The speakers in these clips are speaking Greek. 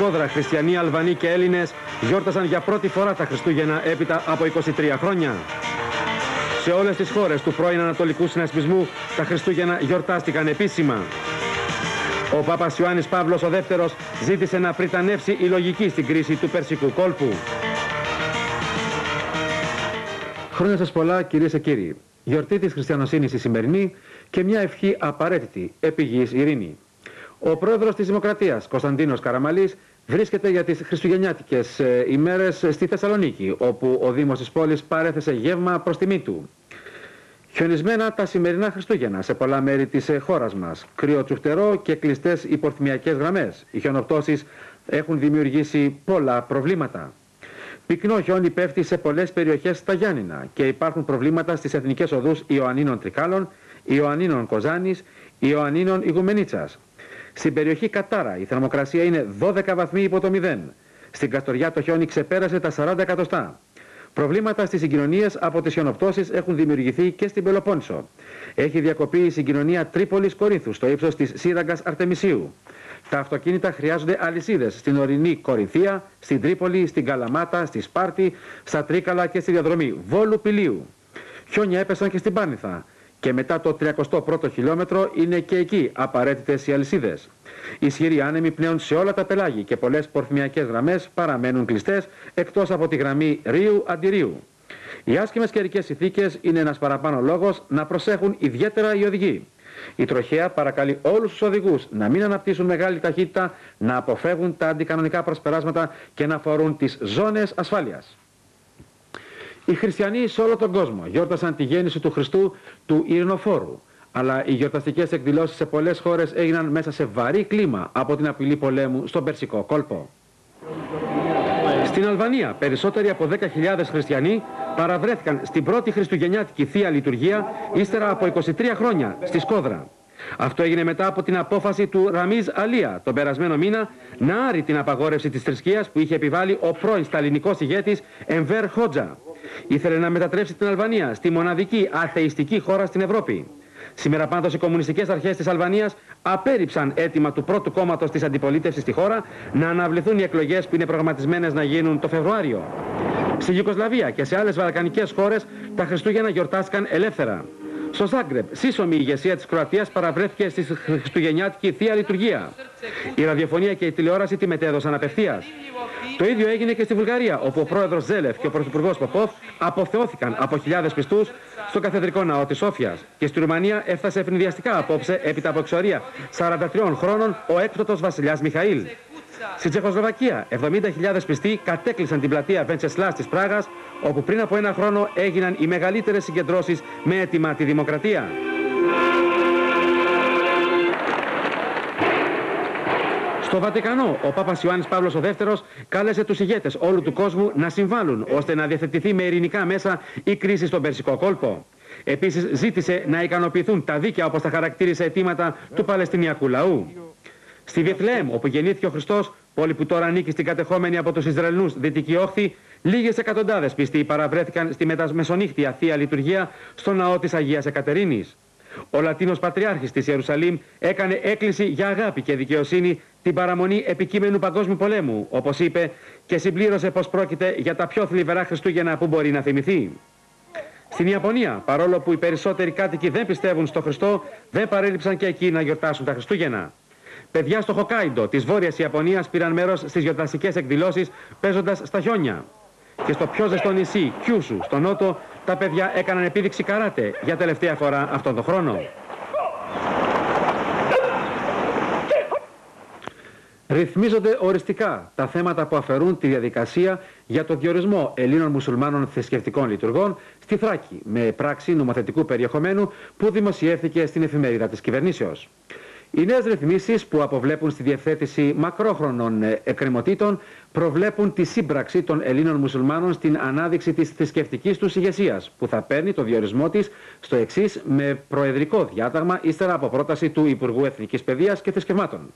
Σκόδρα, χριστιανοί, Αλβανοί και Έλληνες γιόρτασαν για πρώτη φορά τα Χριστούγεννα έπειτα από 23 χρόνια. Σε όλες τις χώρες του πρώην Ανατολικού Συνασπισμού τα Χριστούγεννα γιορτάστηκαν επίσημα. Ο Πάπας Ιωάννης Παύλος ο δεύτερος ζήτησε να πριτανεύσει η λογική στην κρίση του Περσικού κόλπου. Χρόνια σας πολλά κυρίες και κύριοι. Γιορτή της χριστιανοσύνης η σημερινή και μια ευχή απαραίτητη, επιγής ειρήνη. Ο πρόεδρος της Δημοκρατίας, Κωνσταντίνος Καραμαλής, βρίσκεται για τις χριστουγεννιάτικες ε, ημέρες στη Θεσσαλονίκη, όπου ο Δήμος της πόλης παρέθεσε γεύμα προς τιμή του. Χιονισμένα τα σημερινά Χριστούγεννα σε πολλά μέρη της ε, χώρας μας. Κρύο τσουφτερό και κλειστές υπορθμιακές γραμμές. Οι χιονοπτώσεις έχουν δημιουργήσει πολλά προβλήματα. Πυκνό χιόνι πέφτει σε πολλές περιοχές στα Γιάννηνα και υπάρχουν προβλήματα στις εθνικές οδούς Ιωαννίνων Τρικάλων, Ιωαννίνων Κοζάνης, Ιωαννίνων Ιγουμενίτσας. Στην περιοχή Κατάρα η θερμοκρασία είναι 12 βαθμοί υπό το 0. Στην Καστοριά το χιόνι ξεπέρασε τα 40 εκατοστά. Προβλήματα στις συγκοινωνίες από τις χιονοπτώσεις έχουν δημιουργηθεί και στην Πελοπόννησο. Έχει διακοπεί η συγκοινωνία Τρίπολης Κορίνθου στο ύψος της σύραγγας Αρτεμισίου. Τα αυτοκίνητα χρειάζονται αλυσίδες στην ορεινή Κορινθία, στην Τρίπολη, στην Καλαμάτα, στη Σπάρτη, στα Τρίκαλα και στη διαδρομή Βόλου Πηλίου. Χιόνια έπεσαν και στην Πάνηθα και μετά το 31ο χιλιόμετρο είναι και εκεί απαραίτητες οι αλυσίδες. Ισχυροί άνεμοι πλέον σε όλα τα πελάγη και πολλές πορφημιακές γραμμές παραμένουν κλειστές εκτός από τη γραμμή Ρίου Αντιρίου. Οι άσχημες καιρικές συνθήκες είναι ένας παραπάνω λόγος να προσέχουν ιδιαίτερα οι οδηγοί. Η τροχέα παρακαλεί όλους τους οδηγούς να μην αναπτύσσουν μεγάλη ταχύτητα, να αποφεύγουν τα αντικανονικά προσπεράσματα και να φορούν τις ζώνες ασφάλειας. Οι χριστιανοί σε όλο τον κόσμο γιόρτασαν τη γέννηση του Χριστού του Ειρηνοφόρου. Αλλά οι γιορταστικές εκδηλώσεις σε πολλές χώρες έγιναν μέσα σε βαρύ κλίμα από την απειλή πολέμου στον Περσικό κόλπο. Στην Αλβανία, περισσότεροι από 10.000 χριστιανοί παραβρέθηκαν στην πρώτη χριστουγεννιάτικη θεία λειτουργία ύστερα από 23 χρόνια στη Σκόδρα. Αυτό έγινε μετά από την απόφαση του Ραμίζ Αλία τον περασμένο μήνα να άρει την απαγόρευση της θρησκείας που είχε επιβάλει ο πρώην σταλινικός ηγέτης Εμβέρ Χότζα. Ήθελε να μετατρέψει την Αλβανία στη μοναδική αθεϊστική χώρα στην Ευρώπη. Σήμερα πάντως οι κομμουνιστικές αρχές της Αλβανίας απέρριψαν αίτημα του πρώτου κόμματος της αντιπολίτευσης στη χώρα να αναβληθούν οι εκλογές που είναι προγραμματισμένες να γίνουν το Φεβρουάριο. Στη Γιουκοσλαβία και σε άλλες βαλκανικές χώρες τα Χριστούγεννα γιορτάστηκαν ελεύθερα. Στο Ζάγκρεπ, σύσσωμη ηγεσία της Κροατίας παραβρέθηκε στη Χριστουγεννιάτικη θεία λειτουργία. Η ραδιοφωνία και η τηλεόραση τη μετέδωσαν απευθείας. Το ίδιο έγινε και στη Βουλγαρία, όπου ο πρόεδρος Ζέλεφ και ο πρωθυπουργός Ποπόφ αποθεώθηκαν από χιλιάδες πιστούς στο καθεδρικό ναό της Σόφιας. Και στη Ρουμανία έφτασε ευνηδιαστικά απόψε, έπειτα από εξορία 43 χρόνων, ο έκπτωτος βασιλιάς Μιχαήλ. Στη Τσεχοσλοβακία, 70.000 πιστοί κατέκλυσαν την πλατεία Βεντσεσλάς της Πράγας, όπου πριν από ένα χρόνο έγιναν οι μεγαλύτερες συγκεντρώσεις με αίτημα τη δημοκρατία. Στο Βατικανό, ο Πάπας Ιωάννης Παύλος ο δεύτερος κάλεσε τους ηγέτες όλου του κόσμου να συμβάλλουν ώστε να διαθετηθεί με ειρηνικά μέσα η κρίση στον Περσικό κόλπο. Επίσης ζήτησε να ικανοποιηθούν τα δίκαια όπως τα χαρακτήρισε αιτήματα του Παλαιστινιακού λαού. Στη Βιθλέμ, όπου γεννήθηκε ο Χριστός, πόλη που τώρα ανήκει στην κατεχόμενη από τους Ισραηλινούς Δυτική Όχθη, λίγες εκατοντάδες πιστοί παραβρέθηκαν στη μεταμεσονύχτια Θεία Λειτουργία στο ναό της Αγίας Εκατερίνης. Ο Λατίνος Πατριάρχης της Ιερουσαλήμ έκανε έκκληση για αγάπη και δικαιοσύνη την παραμονή επικείμενου παγκόσμιου πολέμου, όπως είπε, και συμπλήρωσε πως πρόκειται για τα πιο θλιβερά Χριστούγεννα που μπορεί να θυμηθεί. Στην Ιαπωνία, παρόλο που οι περισσότεροι κάτοικοι δεν πιστεύουν στο Χριστό, δεν παρέλειψαν και εκεί να γιορτάσουν τα Χριστούγεννα. Παιδιά στο Χοκάιντο της Βόρειας Ιαπωνίας πήραν μέρος στις γιορταστικές εκδηλώσεις παίζοντας στα χιόνια. Και στο πιο ζεστό νησί, Κιούσου, στο νότο, τα παιδιά έκαναν επίδειξη καράτε για τελευταία φορά αυτόν τον χρόνο. Ρυθμίζονται οριστικά τα θέματα που αφαιρούν τη διαδικασία για το διορισμό Ελλήνων μουσουλμάνων θρησκευτικών λειτουργών στη Θράκη με πράξη νομοθετικού περιεχομένου που δημοσιεύθηκε στην εφημερίδα της κυβερνήσεως. Οι νέες ρυθμίσεις που αποβλέπουν στη διευθέτηση μακρόχρονων ε, εκκρεμωτήτων προβλέπουν τη σύμπραξη των Ελλήνων μουσουλμάνων στην ανάδειξη της θρησκευτικής τους ηγεσίας, που θα παίρνει το διορισμό της στο εξής με προεδρικό διάταγμα ύστερα από πρόταση του Υπουργού Εθνικής Παιδείας και Θρησκευμάτων.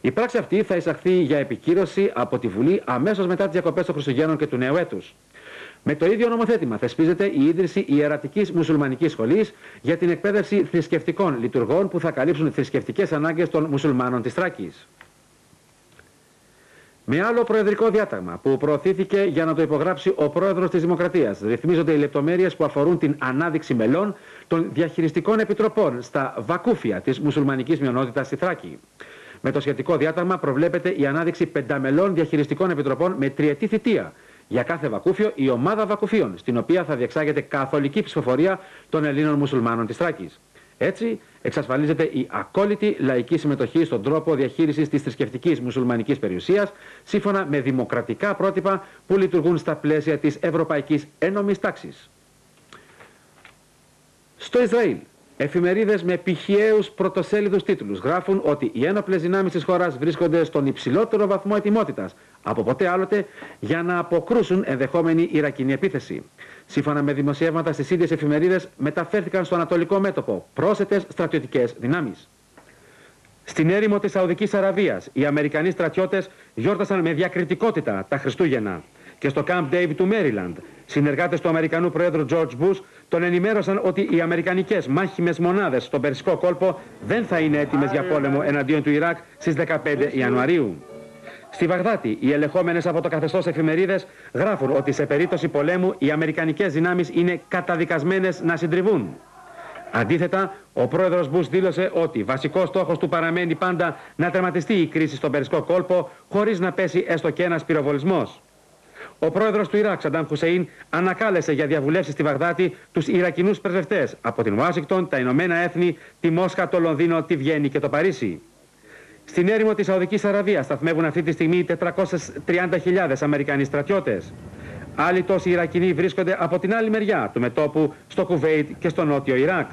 Η πράξη αυτή θα εισαχθεί για επικύρωση από τη Βουλή αμέσως μετά τις διακοπές των Χριστουγέννων και του νέου έτους. Με το ίδιο νομοθέτημα θεσπίζεται η ίδρυση ιερατικής μουσουλμανικής σχολής για την εκπαίδευση θρησκευτικών λειτουργών που θα καλύψουν θρησκευτικές ανάγκες των μουσουλμάνων της Τράκης. Με άλλο προεδρικό διάταγμα που προωθήθηκε για να το υπογράψει ο πρόεδρος της Δημοκρατίας, ρυθμίζονται οι λεπτομέρειες που αφορούν την ανάδειξη μελών των διαχειριστικών επιτροπών στα βακούφια της μουσουλμανικής μειονότητας στη Θράκη. Με το σχετικό διάταγμα προβλέπεται η ανάδειξη πενταμελών διαχειριστικών επιτροπών με τριετή θητεία για κάθε βακούφιο η ομάδα βακουφίων, στην οποία θα διεξάγεται καθολική ψηφοφορία των Ελλήνων μουσουλμάνων της Θράκης. Έτσι, εξασφαλίζεται η ακόλυτη λαϊκή συμμετοχή στον τρόπο διαχείρισης της θρησκευτικής μουσουλμανικής περιουσίας, σύμφωνα με δημοκρατικά πρότυπα που λειτουργούν στα πλαίσια της Ευρωπαϊκής Ένωμης Τάξης. Στο Ισραήλ, Εφημερίδες με πηχιαίους πρωτοσέλιδους τίτλους γράφουν ότι οι ένοπλες δυνάμεις της χώρας βρίσκονται στον υψηλότερο βαθμό ετοιμότητας από ποτέ άλλοτε για να αποκρούσουν ενδεχόμενη Ιρακινή επίθεση. Σύμφωνα με δημοσιεύματα στις ίδιες εφημερίδες, μεταφέρθηκαν στο Ανατολικό μέτωπο πρόσθετες στρατιωτικές δυνάμεις. Στην έρημο της Σαουδικής Αραβίας, οι Αμερικανοί στρατιώτες γιόρτασαν με διακριτικότητα τα Χριστούγεννα και στο Camp David του Maryland. Συνεργάτες του Αμερικανού Πρόεδρου George Bush τον ενημέρωσαν ότι οι Αμερικανικές μάχημες μονάδες στον Περσικό κόλπο δεν θα είναι έτοιμες για πόλεμο εναντίον του Ιράκ στις 15 Ιανουαρίου. Στη Βαγδάτη, οι ελεγχόμενες από το καθεστώς εφημερίδες γράφουν ότι σε περίπτωση πολέμου οι Αμερικανικές δυνάμεις είναι καταδικασμένες να συντριβούν. Αντίθετα, ο πρόεδρος Μπούς δήλωσε ότι βασικός στόχος του παραμένει πάντα να τερματιστεί η κρίση στον Περσικό κόλπο χωρίς να πέσει έστω και ένας πυροβολισμός. Ο πρόεδρος του Ιράκ, Σαντάμ Χουσέιν, ανακάλεσε για διαβουλεύσεις στη Βαγδάτη τους Ιρακινούς πρεσβευτές από την Ουάσιγκτον, τα Ηνωμένα Έθνη, τη Μόσχα, το Λονδίνο, τη Βιέννη και το Παρίσι. Στην έρημο της Σαουδικής Αραβίας σταθμεύουν αυτή τη στιγμή 430.000 Αμερικανοί στρατιώτες. Άλλοι τόσοι Ιρακινοί βρίσκονται από την άλλη μεριά του μετόπου, στο Κουβέιτ και στο νότιο Ιράκ.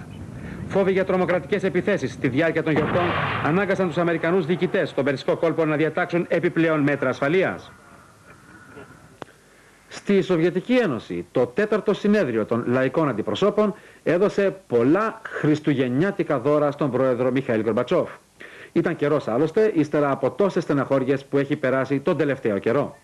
Φόβοι για τρομοκρατικές επιθέσεις στη διάρκεια των γιορτών ανάγκασαν τους Αμερικανούς διοικητές στον Περσικό κόλπο να διατάξουν επιπλέον μέτρα ασφαλείας. Στη Σοβιετική Ένωση το τέταρτο συνέδριο των λαϊκών αντιπροσώπων έδωσε πολλά χριστουγεννιάτικα δώρα στον πρόεδρο Μιχαήλ Γκορμπατσόφ. Ήταν καιρός άλλωστε, ύστερα από τόσες στεναχώριες που έχει περάσει τον τελευταίο καιρό.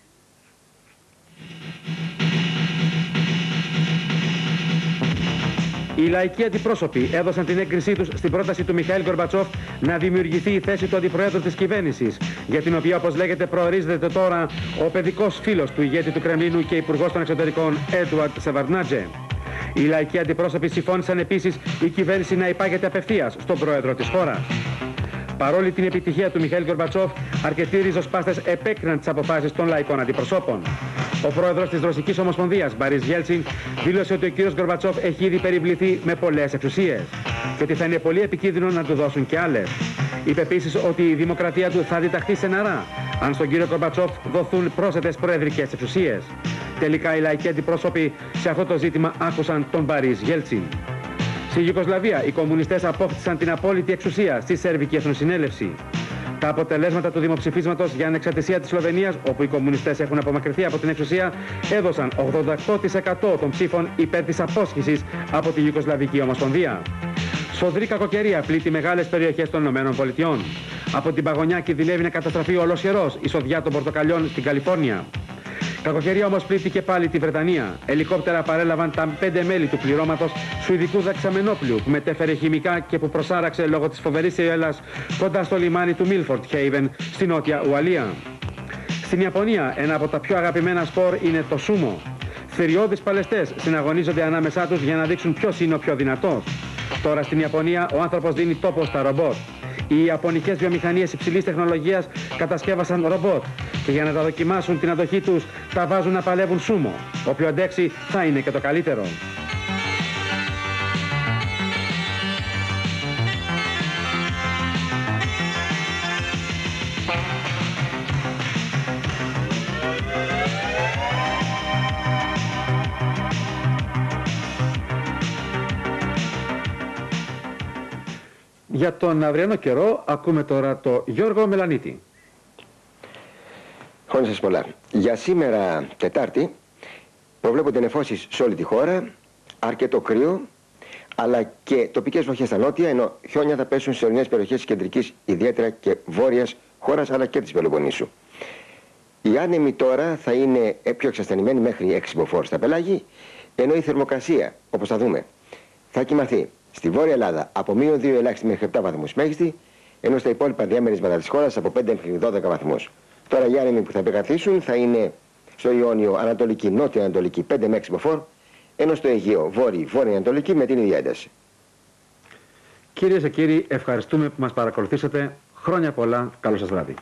Οι λαϊκοί αντιπρόσωποι έδωσαν την έγκρισή τους στην πρόταση του Μιχαήλ Γκορμπατσόφ να δημιουργηθεί η θέση του αντιπροέδρου της κυβέρνησης, για την οποία όπως λέγεται προορίζεται τώρα ο παιδικός φίλος του ηγέτη του Κρεμλίνου και υπουργός των εξωτερικών Έντουαρτ Σεβαρνάτζε. Οι λαϊκοί αντιπρόσωποι συμφώνησαν επίσης η κυβέρνηση να υπάγεται απευθείας στον πρόεδρο της χώρας. Παρόλη την επιτυχία του Μιχαήλ Γκορμπατσόφ, αρκετοί ριζοσπάστες επέκριναν τις αποφάσεις των λαϊκών αντιπροσώπων. Ο πρόεδρος της Ρωσικής Ομοσπονδίας, Μπαρί Γέλτσιν, δήλωσε ότι ο κύριος Γκορμπατσόφ έχει ήδη περιβληθεί με πολλές εξουσίες και ότι θα είναι πολύ επικίνδυνο να του δώσουν και άλλες. Είπε επίσης ότι η δημοκρατία του θα διταχθεί στεναρά αν στον κύριο Γκορμπατσόφ δοθούν πρόσθετες προεδρικές εξουσίες. Τελικά οι λαϊκοί αντιπρόσωποι σε αυτό το ζήτημα άκουσαν τον Μπαρί Γέλτσιν. Στη Γιουγκοσλαβία οι κομμουνιστές απόκτησαν την απόλυτη εξουσία στη Σέρβικη Εθνοσυνέλευση. Τα αποτελέσματα του δημοψηφίσματος για ανεξαρτησία της Σλοβενίας, όπου οι κομμουνιστές έχουν απομακρυνθεί από την εξουσία, έδωσαν 88% των ψήφων υπέρ της απόσχησης από τη Γιουγκοσλαβική Ομοσπονδία. Σφοδρή κακοκαιρία πλήττει μεγάλες περιοχές των ΗΠΑ. Από την παγωνιά κινδυνεύει να καταστραφεί ολοσχερός η σοδιά των πορτοκαλιών στην Καλιφόρνια. Κακοκαιρία όμως πλήττει πάλι τη Βρετανία. Ελικόπτερα παρέλαβαν τα πέντε μέλη του πληρώματος Σουηδικού δεξαμενόπλου που μετέφερε χημικά και που προσάραξε λόγω της φοβερής ιέλας κοντά στο λιμάνι του Μίλφορτ Χέιβεν στη νότια Ουαλία. Στην Ιαπωνία ένα από τα πιο αγαπημένα σπορ είναι το σούμο. Θηριώδεις παλαιστές συναγωνίζονται ανάμεσά τους για να δείξουν ποιος είναι ο πιο δυνατός. Τώρα στην Ιαπωνία ο άνθρωπος δίνει τόπο στα ρομπότ. Οι Ιαπωνικές βιομηχανίες υψηλής τεχνολογίας κατασκεύασαν ρομπότ και για να τα δοκιμάσουν την αντοχή τους τα βάζουν να παλεύουν σούμο. Όποιο αντέξει θα είναι και το καλύτερο. Για τον αυριανό καιρό ακούμε τώρα το Γιώργο Μελανίτη. Χρόνια σας πολλά. Για σήμερα Τετάρτη προβλέπονται νεφώσεις σε όλη τη χώρα, αρκετό κρύο, αλλά και τοπικές βροχές στα νότια, ενώ χιόνια θα πέσουν σε ορεινές περιοχές της κεντρικής, ιδιαίτερα και βόρειας χώρας, αλλά και της Πελοποννήσου. Οι άνεμοι τώρα θα είναι πιο εξασθενημένοι μέχρι 6 μποφόρ στα πελάγη, ενώ η θερμοκρασία, όπως θα δούμε, θα κοιμαθεί στη Βόρεια Ελλάδα από μείον 2 ελάχιστη μέχρι 7 βαθμούς μέγιστη, ενώ στα υπόλοιπα διάμερισμετα της χώρας από 5 μέχρι 12 βαθμούς. Τώρα οι άνεμοι που θα επικρατήσουν θα είναι στο Ιόνιο Ανατολική, Νότια Ανατολική 5 με 6 μποφόρ, ενώ στο Αιγαίο Βόρεια, Βόρεια Ανατολική με την ίδια ένταση. Κυρίες και κύριοι, ευχαριστούμε που μας παρακολουθήσατε. Χρόνια πολλά. Καλό σας βράδυ.